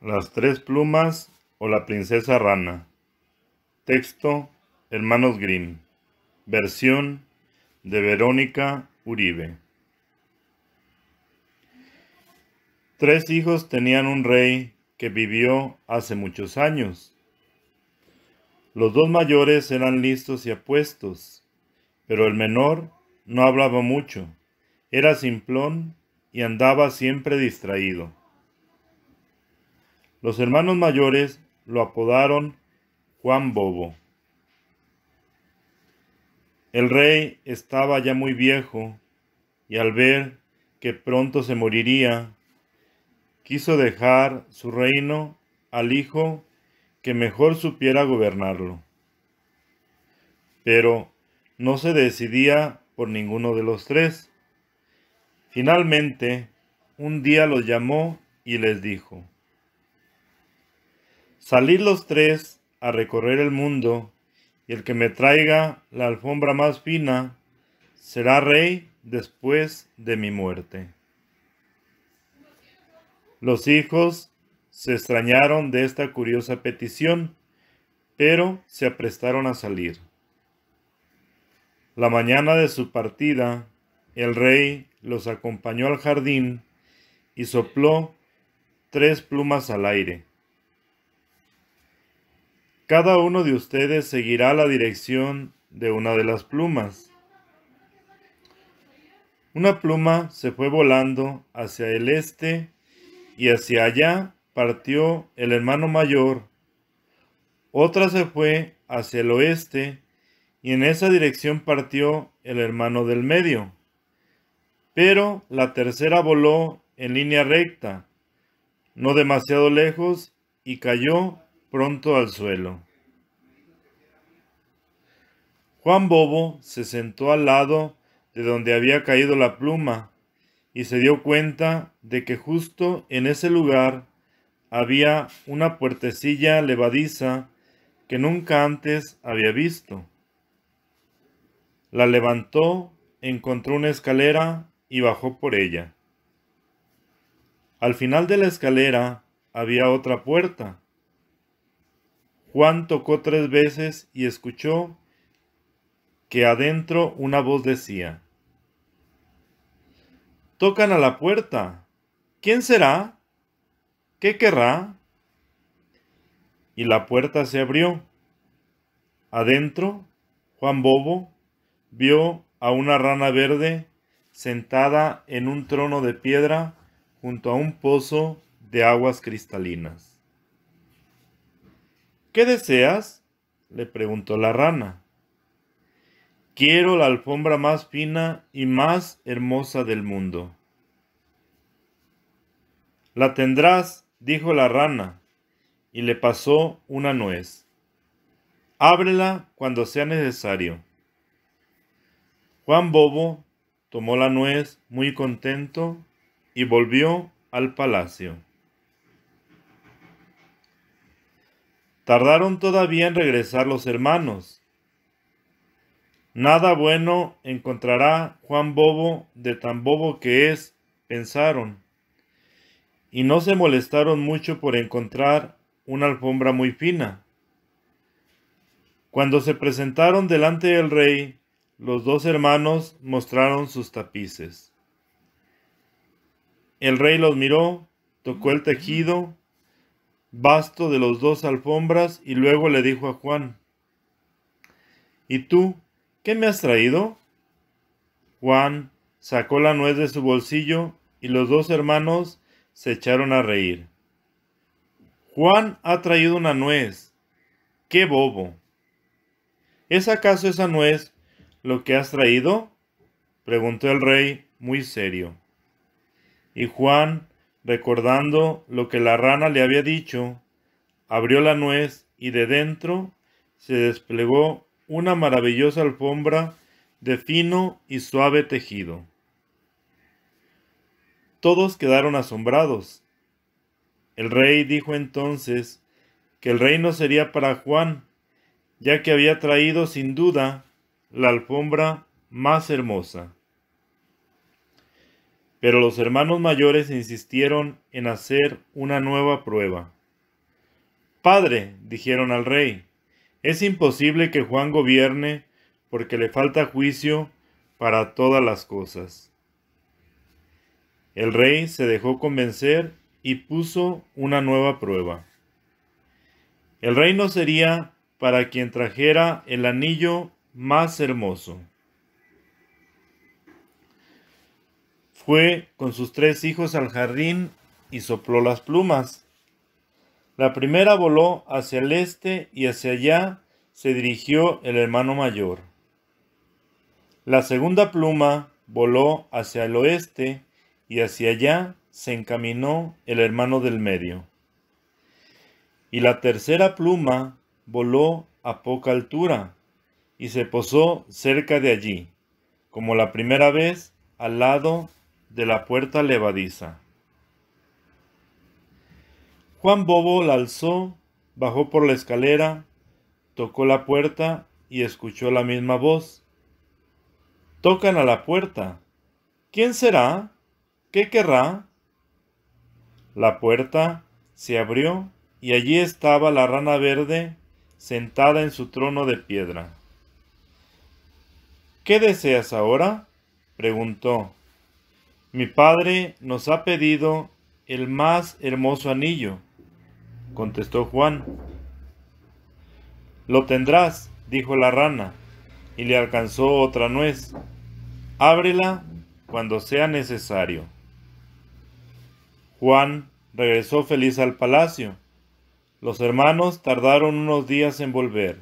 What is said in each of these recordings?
Las tres plumas o la princesa rana. Texto Hermanos Grimm. Versión de Verónica Uribe. Tres hijos tenían un rey que vivió hace muchos años. Los dos mayores eran listos y apuestos, pero el menor no hablaba mucho, era simplón y andaba siempre distraído. Los hermanos mayores lo apodaron Juan Bobo. El rey estaba ya muy viejo y al ver que pronto se moriría, quiso dejar su reino al hijo que mejor supiera gobernarlo. Pero no se decidía por ninguno de los tres. Finalmente, un día los llamó y les dijo, Salid los tres a recorrer el mundo, y el que me traiga la alfombra más fina será rey después de mi muerte. Los hijos se extrañaron de esta curiosa petición, pero se aprestaron a salir. La mañana de su partida, el rey los acompañó al jardín y sopló tres plumas al aire. Cada uno de ustedes seguirá la dirección de una de las plumas. Una pluma se fue volando hacia el este y hacia allá partió el hermano mayor. Otra se fue hacia el oeste y en esa dirección partió el hermano del medio. Pero la tercera voló en línea recta, no demasiado lejos, y cayó pronto al suelo. Juan Bobo se sentó al lado de donde había caído la pluma y se dio cuenta de que justo en ese lugar había una puertecilla levadiza que nunca antes había visto. La levantó, encontró una escalera y bajó por ella. Al final de la escalera había otra puerta. Juan tocó tres veces y escuchó que adentro una voz decía, Tocan a la puerta. ¿Quién será? ¿Qué querrá? Y la puerta se abrió. Adentro, Juan Bobo vio a una rana verde sentada en un trono de piedra junto a un pozo de aguas cristalinas. ¿Qué deseas? le preguntó la rana. Quiero la alfombra más fina y más hermosa del mundo. La tendrás, dijo la rana, y le pasó una nuez. Ábrela cuando sea necesario. Juan Bobo tomó la nuez muy contento y volvió al palacio. Tardaron todavía en regresar los hermanos. Nada bueno encontrará Juan Bobo de tan bobo que es, pensaron, y no se molestaron mucho por encontrar una alfombra muy fina. Cuando se presentaron delante del rey, los dos hermanos mostraron sus tapices. El rey los miró, tocó el tejido basto de los dos alfombras y luego le dijo a Juan, ¿Y tú, qué me has traído? Juan sacó la nuez de su bolsillo y los dos hermanos se echaron a reír. Juan ha traído una nuez. ¡Qué bobo! ¿Es acaso esa nuez lo que has traído? preguntó el rey muy serio. Y Juan recordando lo que la rana le había dicho, abrió la nuez y de dentro se desplegó una maravillosa alfombra de fino y suave tejido. Todos quedaron asombrados. El rey dijo entonces que el reino sería para Juan, ya que había traído sin duda la alfombra más hermosa. Pero los hermanos mayores insistieron en hacer una nueva prueba. Padre, dijeron al rey, es imposible que Juan gobierne porque le falta juicio para todas las cosas. El rey se dejó convencer y puso una nueva prueba. El reino sería para quien trajera el anillo más hermoso. Fue con sus tres hijos al jardín y sopló las plumas. La primera voló hacia el este y hacia allá se dirigió el hermano mayor. La segunda pluma voló hacia el oeste y hacia allá se encaminó el hermano del medio. Y la tercera pluma voló a poca altura y se posó cerca de allí, como la primera vez al lado de la puerta levadiza. Juan Bobo la alzó, bajó por la escalera, tocó la puerta y escuchó la misma voz. Tocan a la puerta. ¿Quién será? ¿Qué querrá? La puerta se abrió y allí estaba la rana verde sentada en su trono de piedra. ¿Qué deseas ahora? preguntó. Mi padre nos ha pedido el más hermoso anillo, contestó Juan. Lo tendrás, dijo la rana, y le alcanzó otra nuez. Ábrela cuando sea necesario. Juan regresó feliz al palacio. Los hermanos tardaron unos días en volver.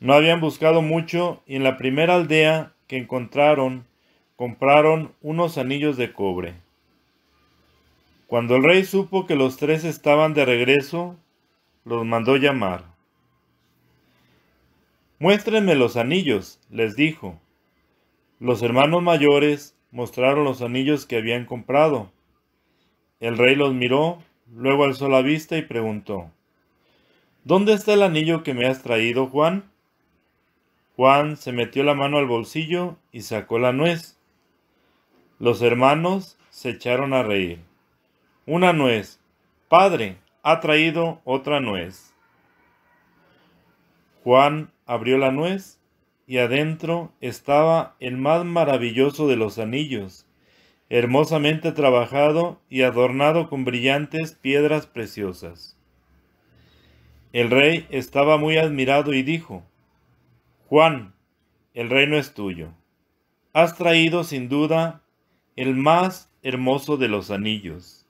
No habían buscado mucho y en la primera aldea que encontraron compraron unos anillos de cobre. Cuando el rey supo que los tres estaban de regreso, los mandó llamar. Muéstrenme los anillos, les dijo. Los hermanos mayores mostraron los anillos que habían comprado. El rey los miró, luego alzó la vista y preguntó, ¿Dónde está el anillo que me has traído, Juan? Juan se metió la mano al bolsillo y sacó la nuez. Los hermanos se echaron a reír. Una nuez. Padre, ha traído otra nuez. Juan abrió la nuez y adentro estaba el más maravilloso de los anillos, hermosamente trabajado y adornado con brillantes piedras preciosas. El rey estaba muy admirado y dijo, Juan, el reino es tuyo. Has traído sin duda el más hermoso de los anillos.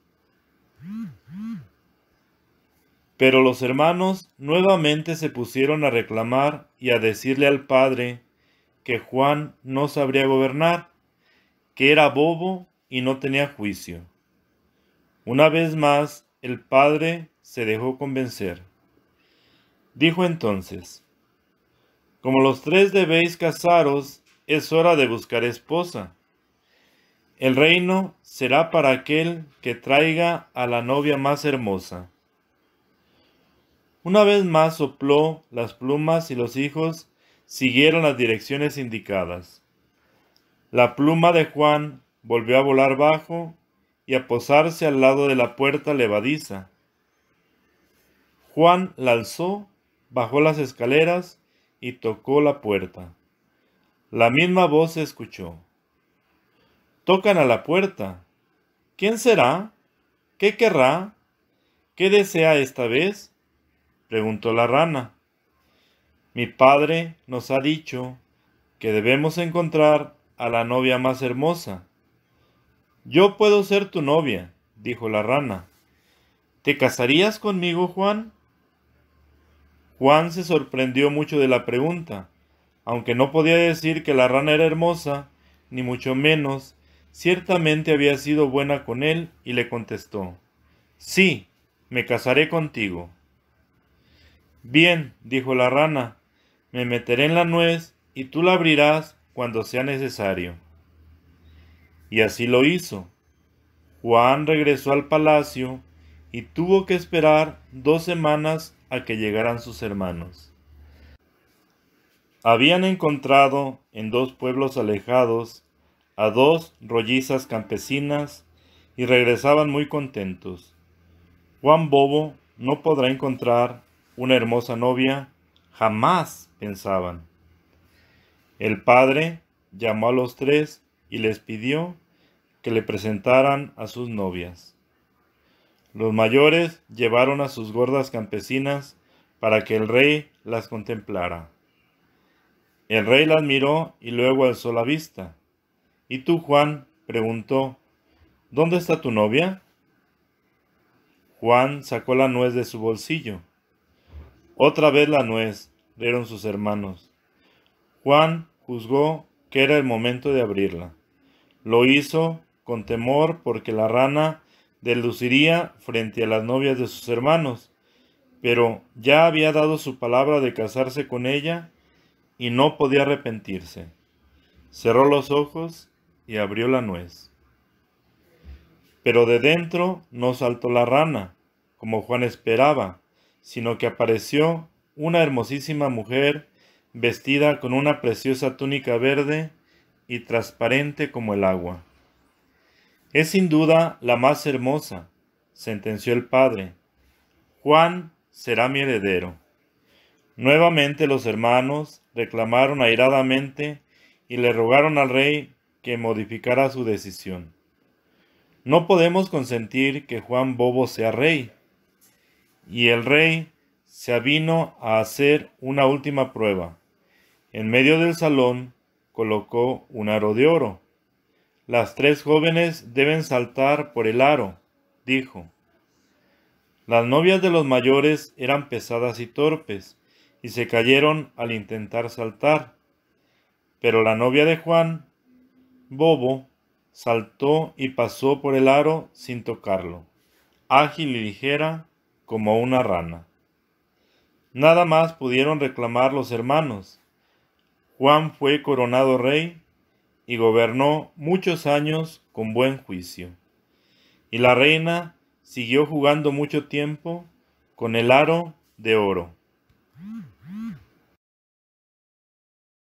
Pero los hermanos nuevamente se pusieron a reclamar y a decirle al padre que Juan no sabría gobernar, que era bobo y no tenía juicio. Una vez más el padre se dejó convencer. Dijo entonces, Como los tres debéis casaros, es hora de buscar esposa. El reino será para aquel que traiga a la novia más hermosa. Una vez más sopló las plumas y los hijos siguieron las direcciones indicadas. La pluma de Juan volvió a volar bajo y a posarse al lado de la puerta levadiza. Juan la alzó, bajó las escaleras y tocó la puerta. La misma voz se escuchó. Tocan a la puerta. ¿Quién será? ¿Qué querrá? ¿Qué desea esta vez? preguntó la rana. Mi padre nos ha dicho que debemos encontrar a la novia más hermosa. Yo puedo ser tu novia, dijo la rana. ¿Te casarías conmigo, Juan? Juan se sorprendió mucho de la pregunta, aunque no podía decir que la rana era hermosa, ni mucho menos ciertamente había sido buena con él y le contestó, Sí, me casaré contigo. Bien, dijo la rana, me meteré en la nuez y tú la abrirás cuando sea necesario. Y así lo hizo. Juan regresó al palacio y tuvo que esperar dos semanas a que llegaran sus hermanos. Habían encontrado en dos pueblos alejados a dos rollizas campesinas y regresaban muy contentos. Juan Bobo no podrá encontrar una hermosa novia, jamás pensaban. El padre llamó a los tres y les pidió que le presentaran a sus novias. Los mayores llevaron a sus gordas campesinas para que el rey las contemplara. El rey las miró y luego alzó la vista. ¿Y tú, Juan? preguntó, ¿Dónde está tu novia? Juan sacó la nuez de su bolsillo. Otra vez la nuez, rieron sus hermanos. Juan juzgó que era el momento de abrirla. Lo hizo con temor porque la rana deluciría frente a las novias de sus hermanos, pero ya había dado su palabra de casarse con ella y no podía arrepentirse. Cerró los ojos y abrió la nuez. Pero de dentro no saltó la rana, como Juan esperaba, sino que apareció una hermosísima mujer vestida con una preciosa túnica verde y transparente como el agua. Es sin duda la más hermosa, sentenció el padre. Juan será mi heredero. Nuevamente los hermanos reclamaron airadamente y le rogaron al rey que modificara su decisión. No podemos consentir que Juan Bobo sea rey. Y el rey se avino a hacer una última prueba. En medio del salón colocó un aro de oro. Las tres jóvenes deben saltar por el aro, dijo. Las novias de los mayores eran pesadas y torpes, y se cayeron al intentar saltar. Pero la novia de Juan, Bobo, saltó y pasó por el aro sin tocarlo, ágil y ligera como una rana. Nada más pudieron reclamar los hermanos. Juan fue coronado rey y gobernó muchos años con buen juicio. Y la reina siguió jugando mucho tiempo con el aro de oro.